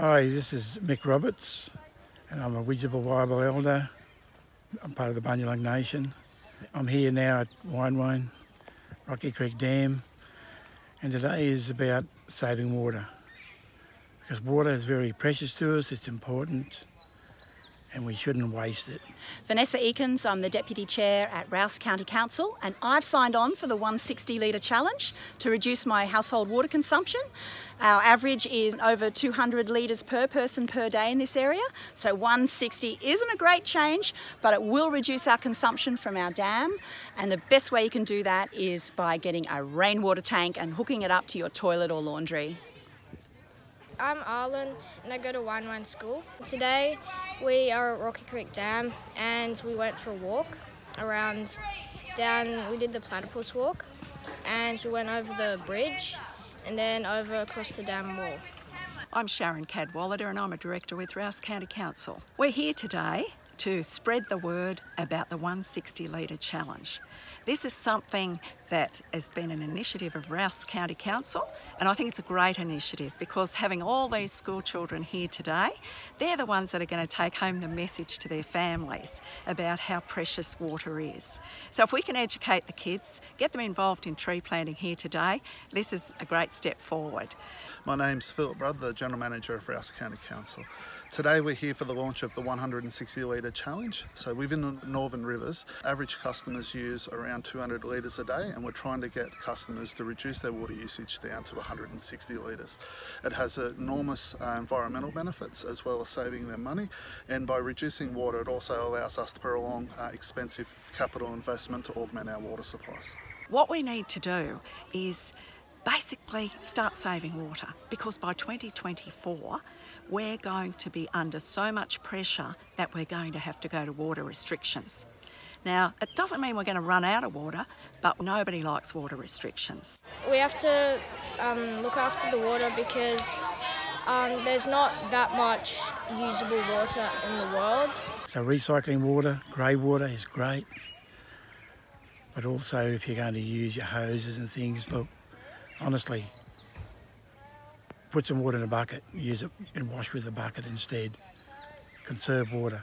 Hi, this is Mick Roberts, and I'm a Widjabul Wia-bal Elder. I'm part of the Bundjalung Nation. I'm here now at Wine Rocky Creek Dam, and today is about saving water. Because water is very precious to us, it's important, and we shouldn't waste it. Vanessa Eakins, I'm the Deputy Chair at Rous County Council and I've signed on for the 160 litre challenge to reduce my household water consumption. Our average is over 200 litres per person per day in this area, so 160 isn't a great change, but it will reduce our consumption from our dam. And the best way you can do that is by getting a rainwater tank and hooking it up to your toilet or laundry. I'm Arlen and I go to Whian Whian School. Today we are at Rocky Creek Dam and we went for a walk around down, we did the platypus walk and we went over the bridge and then over across the dam wall. I'm Sharon Cadwallader and I'm a director with Rous County Council. We're here today to spread the word about the 160 litre challenge. This is something that has been an initiative of Rous County Council and I think it's a great initiative because having all these school children here today, they're the ones that are going to take home the message to their families about how precious water is. So if we can educate the kids, get them involved in tree planting here today, this is a great step forward. My name's Philip Rudd, the General Manager of Rous County Council. Today we're here for the launch of the 160 litre challenge. So within the Northern Rivers, average customers use around 200 litres a day and we're trying to get customers to reduce their water usage down to 160 litres. It has enormous uh, environmental benefits as well as saving them money and by reducing water it also allows us to prolong uh, expensive capital investment to augment our water supplies. What we need to do is basically start saving water because by 2024 we're going to be under so much pressure that we're going to have to go to water restrictions. Now, it doesn't mean we're going to run out of water, but nobody likes water restrictions. We have to um, look after the water because um, there's not that much usable water in the world. So recycling water, grey water is great. But also if you're going to use your hoses and things, look, honestly, put some water in a bucket, use it and wash with the bucket instead. Conserve water.